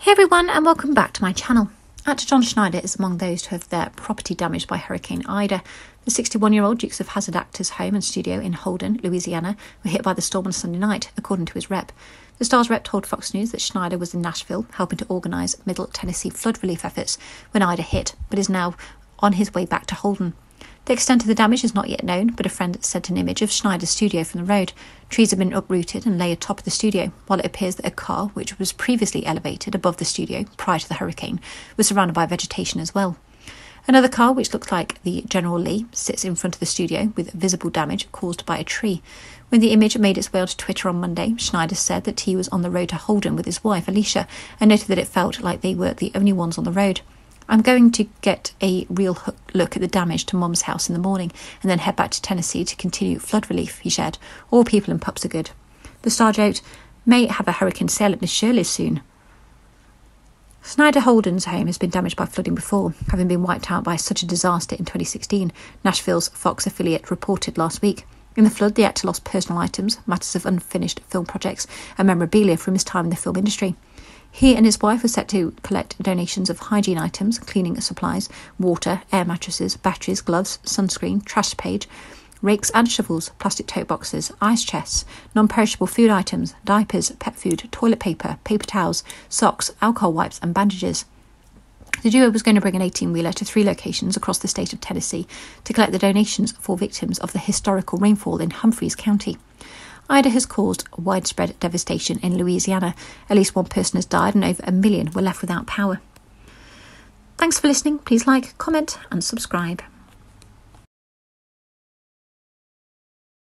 Hey everyone, and welcome back to my channel. Actor John Schneider is among those to have their property damaged by Hurricane Ida. The 61 year old Dukes of Hazzard actor's home and studio in Holden, Louisiana, were hit by the storm on Sunday night, according to his rep. The star's rep told Fox News that Schneider was in Nashville helping to organise Middle Tennessee flood relief efforts when Ida hit, but is now on his way back to Holden. The extent of the damage is not yet known, but a friend sent an image of Schneider's studio from the road. Trees have been uprooted and lay atop of the studio, while it appears that a car, which was previously elevated above the studio prior to the hurricane, was surrounded by vegetation as well. Another car, which looks like the General Lee, sits in front of the studio with visible damage caused by a tree. When the image made its way onto Twitter on Monday, Schneider said that he was on the road to Holden with his wife, Alicia, and noted that it felt like they were the only ones on the road. I'm going to get a real look at the damage to Mum's house in the morning and then head back to Tennessee to continue flood relief, he said. All people and pups are good. The star joked, may have a hurricane sale at Miss Shirley soon. Schneider Holden's home has been damaged by flooding before, having been wiped out by such a disaster in 2016, Nashville's Fox affiliate reported last week. In the flood, the actor lost personal items, matters of unfinished film projects, and memorabilia from his time in the film industry. He and his wife were set to collect donations of hygiene items, cleaning supplies, water, air mattresses, batteries, gloves, sunscreen, trash page, rakes and shovels, plastic tote boxes, ice chests, non perishable food items, diapers, pet food, toilet paper, paper towels, socks, alcohol wipes, and bandages. The duo was going to bring an 18 wheeler to three locations across the state of Tennessee to collect the donations for victims of the historical rainfall in Humphreys County. Ida has caused widespread devastation in Louisiana. At least one person has died and over a million were left without power. Thanks for listening. Please like, comment, and subscribe.